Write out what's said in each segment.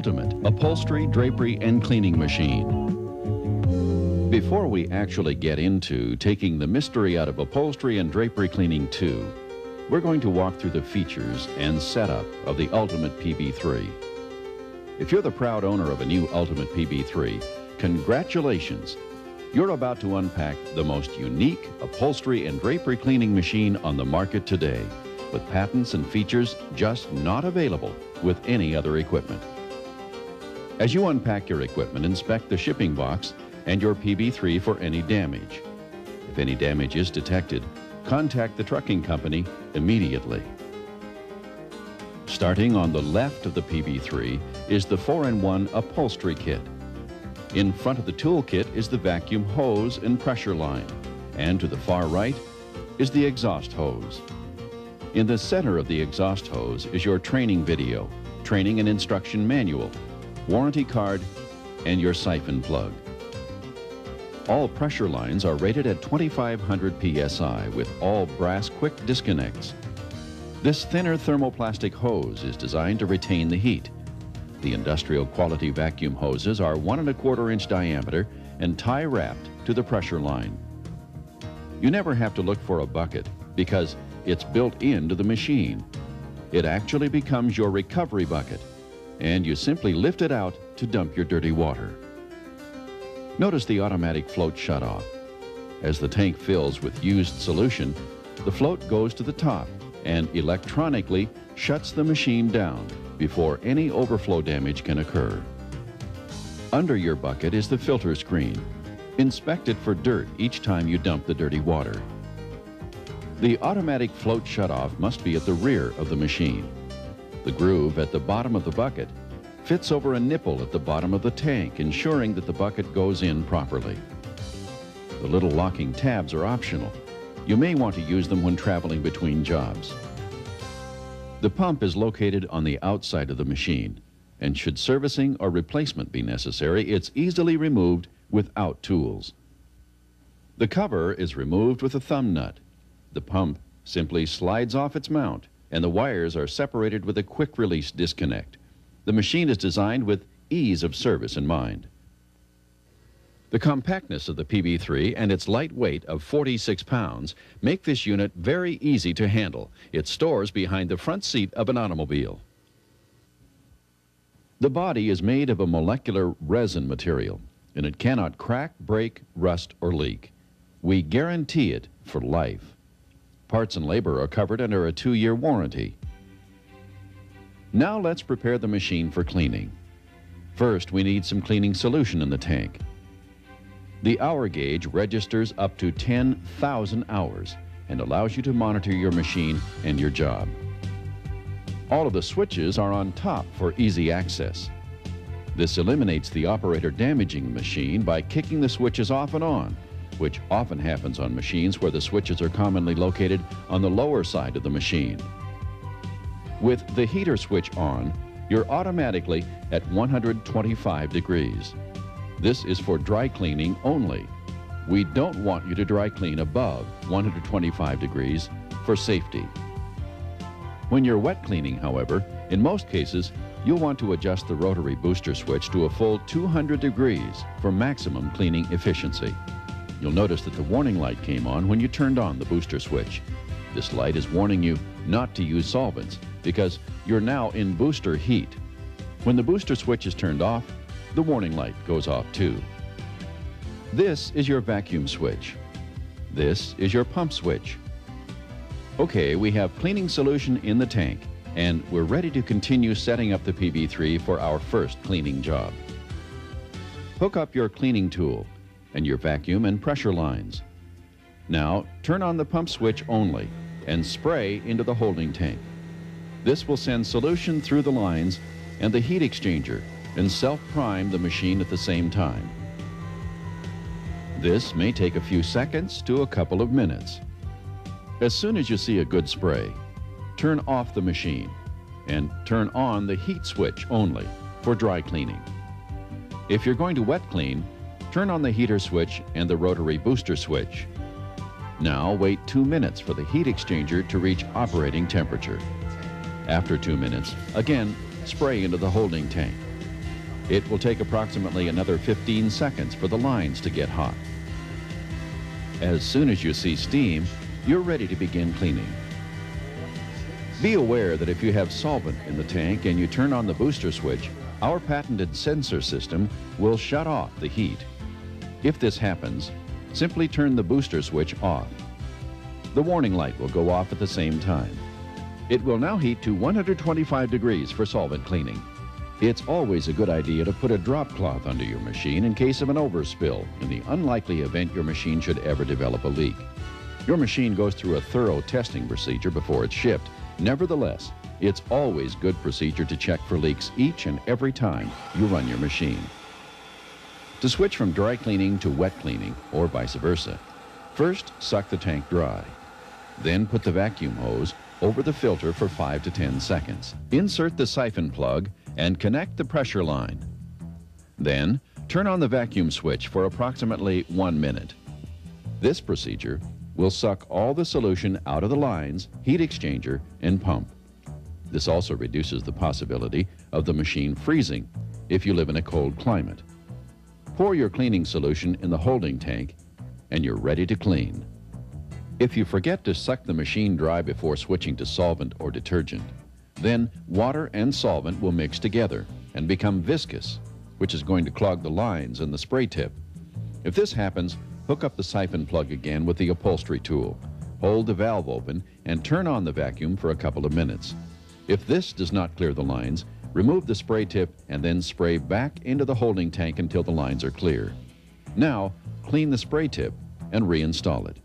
ultimate upholstery, drapery, and cleaning machine. Before we actually get into taking the mystery out of upholstery and drapery cleaning too, we're going to walk through the features and setup of the Ultimate PB3. If you're the proud owner of a new Ultimate PB3, congratulations! You're about to unpack the most unique upholstery and drapery cleaning machine on the market today, with patents and features just not available with any other equipment. As you unpack your equipment, inspect the shipping box and your PB3 for any damage. If any damage is detected, contact the trucking company immediately. Starting on the left of the PB3 is the 4-in-1 upholstery kit. In front of the toolkit is the vacuum hose and pressure line, and to the far right is the exhaust hose. In the center of the exhaust hose is your training video, training and instruction manual, warranty card, and your siphon plug. All pressure lines are rated at 2500 psi with all brass quick disconnects. This thinner thermoplastic hose is designed to retain the heat. The industrial quality vacuum hoses are one and a quarter inch diameter and tie wrapped to the pressure line. You never have to look for a bucket because it's built into the machine. It actually becomes your recovery bucket and you simply lift it out to dump your dirty water. Notice the automatic float shutoff. As the tank fills with used solution, the float goes to the top and electronically shuts the machine down before any overflow damage can occur. Under your bucket is the filter screen. Inspect it for dirt each time you dump the dirty water. The automatic float shutoff must be at the rear of the machine. The groove at the bottom of the bucket fits over a nipple at the bottom of the tank, ensuring that the bucket goes in properly. The little locking tabs are optional. You may want to use them when traveling between jobs. The pump is located on the outside of the machine, and should servicing or replacement be necessary, it's easily removed without tools. The cover is removed with a thumb nut. The pump simply slides off its mount, and the wires are separated with a quick release disconnect. The machine is designed with ease of service in mind. The compactness of the PB3 and its light weight of 46 pounds make this unit very easy to handle. It stores behind the front seat of an automobile. The body is made of a molecular resin material, and it cannot crack, break, rust, or leak. We guarantee it for life. Parts and labor are covered under a two-year warranty. Now let's prepare the machine for cleaning. First, we need some cleaning solution in the tank. The hour gauge registers up to 10,000 hours and allows you to monitor your machine and your job. All of the switches are on top for easy access. This eliminates the operator damaging the machine by kicking the switches off and on, which often happens on machines where the switches are commonly located on the lower side of the machine. With the heater switch on, you're automatically at 125 degrees. This is for dry cleaning only. We don't want you to dry clean above 125 degrees for safety. When you're wet cleaning, however, in most cases, you'll want to adjust the rotary booster switch to a full 200 degrees for maximum cleaning efficiency. You'll notice that the warning light came on when you turned on the booster switch. This light is warning you not to use solvents because you're now in booster heat. When the booster switch is turned off, the warning light goes off too. This is your vacuum switch. This is your pump switch. Okay, we have cleaning solution in the tank, and we're ready to continue setting up the PB3 for our first cleaning job. Hook up your cleaning tool and your vacuum and pressure lines. Now, turn on the pump switch only and spray into the holding tank. This will send solution through the lines and the heat exchanger and self-prime the machine at the same time. This may take a few seconds to a couple of minutes. As soon as you see a good spray, turn off the machine and turn on the heat switch only for dry cleaning. If you're going to wet clean, turn on the heater switch and the rotary booster switch. Now wait two minutes for the heat exchanger to reach operating temperature. After two minutes, again, spray into the holding tank. It will take approximately another 15 seconds for the lines to get hot. As soon as you see steam, you're ready to begin cleaning. Be aware that if you have solvent in the tank and you turn on the booster switch, our patented sensor system will shut off the heat. If this happens, simply turn the booster switch off. The warning light will go off at the same time. It will now heat to 125 degrees for solvent cleaning. It's always a good idea to put a drop cloth under your machine in case of an overspill in the unlikely event your machine should ever develop a leak. Your machine goes through a thorough testing procedure before it's shipped. Nevertheless, it's always good procedure to check for leaks each and every time you run your machine. To switch from dry cleaning to wet cleaning, or vice versa, first suck the tank dry. Then put the vacuum hose over the filter for 5 to 10 seconds. Insert the siphon plug and connect the pressure line. Then, turn on the vacuum switch for approximately one minute. This procedure will suck all the solution out of the lines, heat exchanger, and pump. This also reduces the possibility of the machine freezing if you live in a cold climate. Pour your cleaning solution in the holding tank and you're ready to clean. If you forget to suck the machine dry before switching to solvent or detergent, then water and solvent will mix together and become viscous, which is going to clog the lines and the spray tip. If this happens, hook up the siphon plug again with the upholstery tool. Hold the valve open and turn on the vacuum for a couple of minutes. If this does not clear the lines, remove the spray tip and then spray back into the holding tank until the lines are clear. Now, clean the spray tip and reinstall it.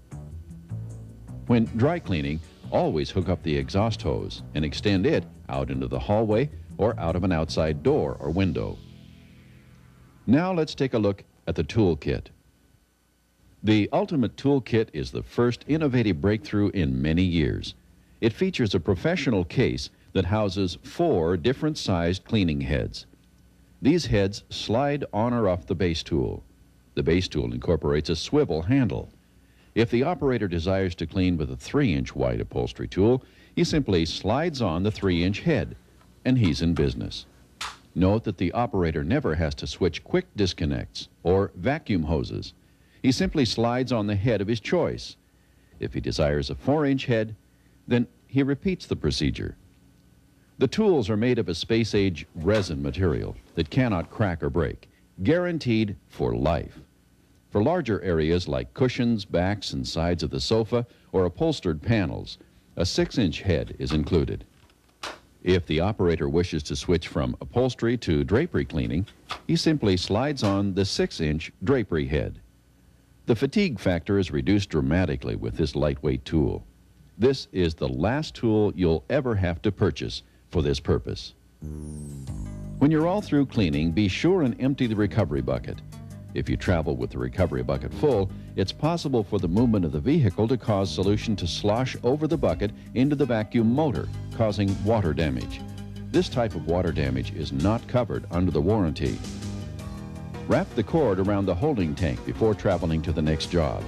When dry cleaning, always hook up the exhaust hose and extend it out into the hallway or out of an outside door or window. Now let's take a look at the toolkit. The Ultimate Toolkit is the first innovative breakthrough in many years. It features a professional case that houses four different sized cleaning heads. These heads slide on or off the base tool. The base tool incorporates a swivel handle. If the operator desires to clean with a 3-inch wide upholstery tool, he simply slides on the 3-inch head, and he's in business. Note that the operator never has to switch quick disconnects or vacuum hoses. He simply slides on the head of his choice. If he desires a 4-inch head, then he repeats the procedure. The tools are made of a space-age resin material that cannot crack or break, guaranteed for life. For larger areas like cushions, backs, and sides of the sofa, or upholstered panels, a 6-inch head is included. If the operator wishes to switch from upholstery to drapery cleaning, he simply slides on the 6-inch drapery head. The fatigue factor is reduced dramatically with this lightweight tool. This is the last tool you'll ever have to purchase for this purpose. When you're all through cleaning, be sure and empty the recovery bucket. If you travel with the recovery bucket full, it's possible for the movement of the vehicle to cause solution to slosh over the bucket into the vacuum motor, causing water damage. This type of water damage is not covered under the warranty. Wrap the cord around the holding tank before traveling to the next job.